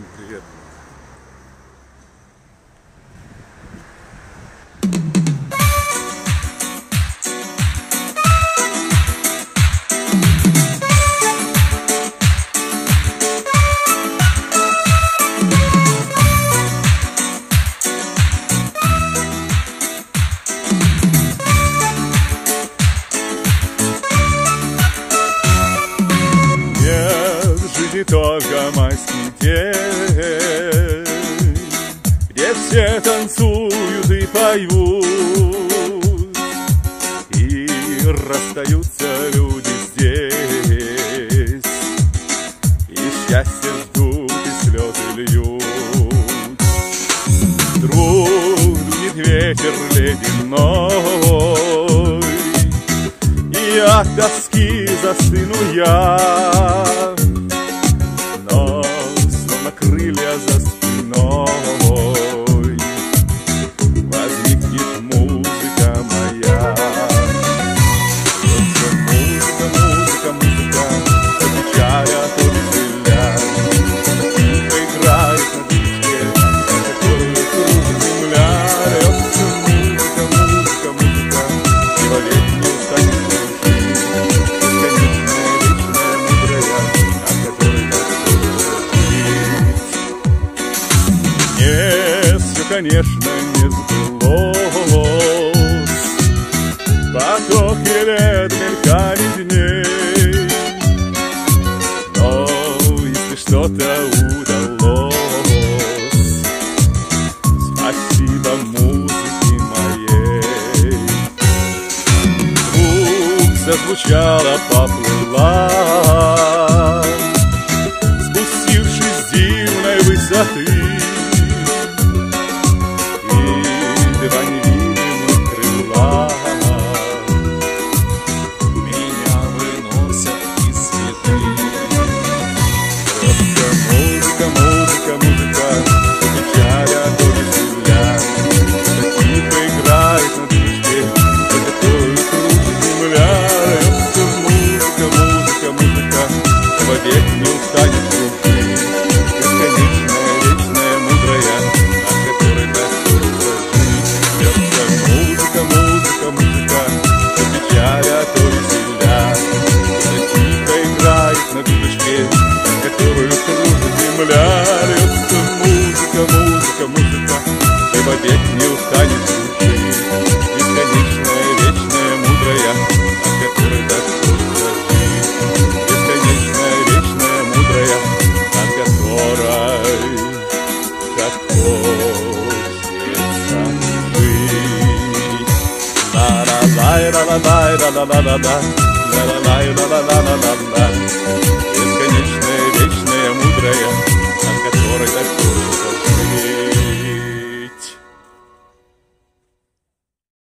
Всем привет. Жизни только майский день, Где все танцуют и поют, И расстаются люди здесь, И счастье ждут, и слезы льют. Вдруг дует ветер ледяной, и от тоски застыну я конечно, не сбылось Потоки лет мелькали дней Но если что-то удалось Спасибо музыке моей. Вдруг зазвучала, поплыла. Спустившись с дивной высоты Льется музыка, музыка, музыка И вовек не устанет кружить Бесконечная, вечная, мудрая От которой так трудно жить. Бесконечная, вечная, мудрая От которой так хочется жить. Ла-ла-лай-ла-ла-лай-ла-ла-ла-ла Бесконечная, вечная, мудрая